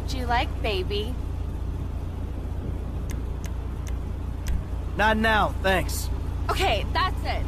would you like, baby? Not now, thanks. Okay, that's it.